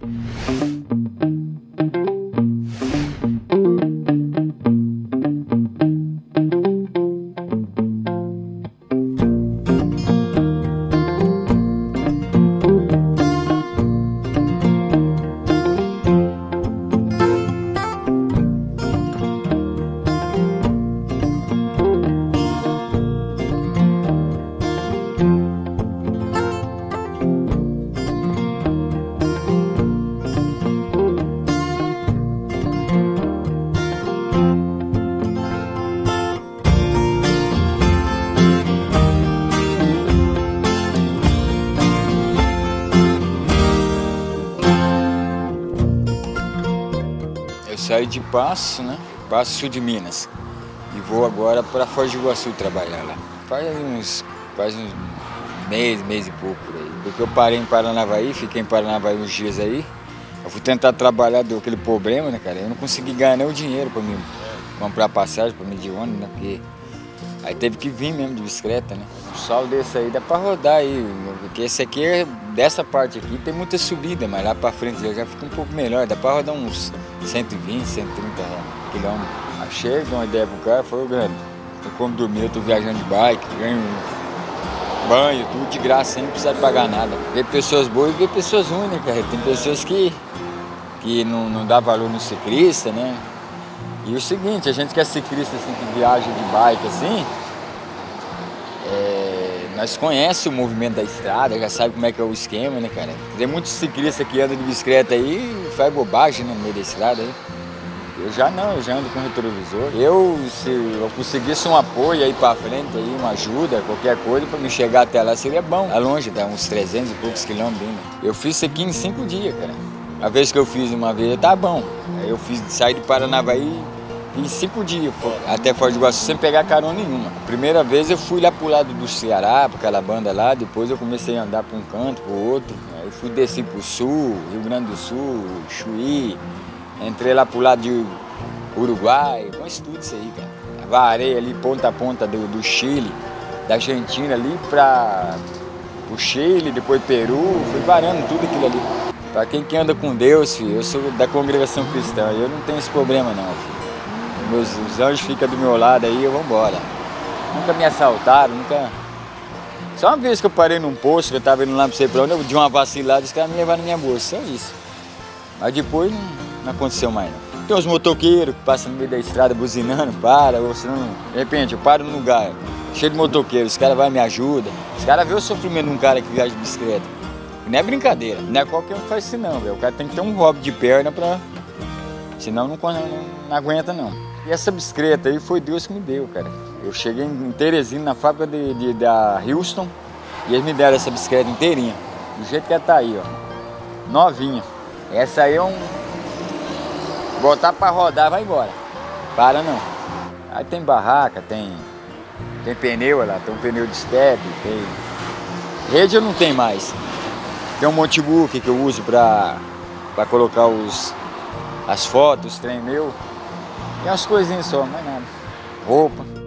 Eu saí de Passo, né? Passo Sul de Minas. E vou agora para Foz do Iguaçu trabalhar lá. Faz uns, faz uns mês, mês e pouco por aí. Porque eu parei em Paranavaí, fiquei em Paranavaí uns dias aí. Eu fui tentar trabalhar, deu aquele problema, né, cara? Eu não consegui ganhar nem o dinheiro para mim comprar passagem para mim de ônibus, né? Porque aí teve que vir mesmo de bicicleta, né? O sol desse aí dá para rodar aí, porque esse aqui, é, dessa parte aqui, tem muita subida, mas lá para frente já fica um pouco melhor. Dá para rodar uns 120, 130 quilômetros. Achei uma ideia pro cara, foi grande. Tem como dormir, eu tô viajando de bike, ganho banho, tudo de graça, sem precisar pagar nada. Ver pessoas boas e ver pessoas ruins, né, cara? Tem pessoas que, que não, não dá valor no ciclista, né? E o seguinte, a gente que é ciclista, assim, que viaja de bike, assim, é, nós conhecemos o movimento da estrada, já sabe como é que é o esquema, né, cara? Tem muitos ciclistas que andam de bicicleta aí e faz bobagem né, no meio da estrada aí. Eu já não, eu já ando com retrovisor. Eu, se eu conseguisse um apoio aí pra frente, aí, uma ajuda, qualquer coisa, pra me chegar até lá seria bom. É longe, dá uns 300 e poucos quilômetros ainda. Eu fiz isso aqui em cinco dias, cara. A vez que eu fiz uma vez, tá bom. Aí eu fiz, saí de Paranavaí em cinco dias, até Foz do Iguaçu, sem pegar carona nenhuma. Primeira vez eu fui lá pro lado do Ceará, pra aquela banda lá, depois eu comecei a andar pra um canto, pro outro. Aí fui descer pro sul, Rio Grande do Sul, Chuí, Entrei lá pro lado de Uruguai, conheço tudo isso aí, cara. Varei ali ponta a ponta do, do Chile, da Argentina ali para o Chile, depois Peru, fui varando tudo aquilo ali. Para quem que anda com Deus, filho, eu sou da congregação cristã, eu não tenho esse problema não, filho. Meus, os anjos ficam do meu lado aí, eu vou embora. Nunca me assaltaram, nunca... Só uma vez que eu parei num posto, que eu tava indo lá pra sei pra onde, eu de uma vacilada, os caras me levaram na minha bolsa, só isso. Mas depois não não aconteceu mais não. Tem uns motoqueiros que passam no meio da estrada buzinando, para, ou senão, de repente, eu paro num lugar cheio de motoqueiros, os caras vão me ajudam. Os caras vê o sofrimento de um cara que viaja de bicicleta. não é brincadeira, não é qualquer um que faz isso não, velho. O cara tem que ter um hobby de perna pra. Senão não, não, não aguenta não. E essa bicicleta aí foi Deus que me deu, cara. Eu cheguei em Teresina, na fábrica de, de, da Houston, e eles me deram essa bicicleta inteirinha. Do jeito que ela tá aí, ó. Novinha. Essa aí é um, Botar para rodar, vai embora. Para não. Aí tem barraca, tem, tem pneu lá, tem um pneu de step, tem. Rede eu não tenho mais. Tem um notebook que eu uso para colocar os, as fotos, trem meu. Tem umas coisinhas só, mais nada. Roupa.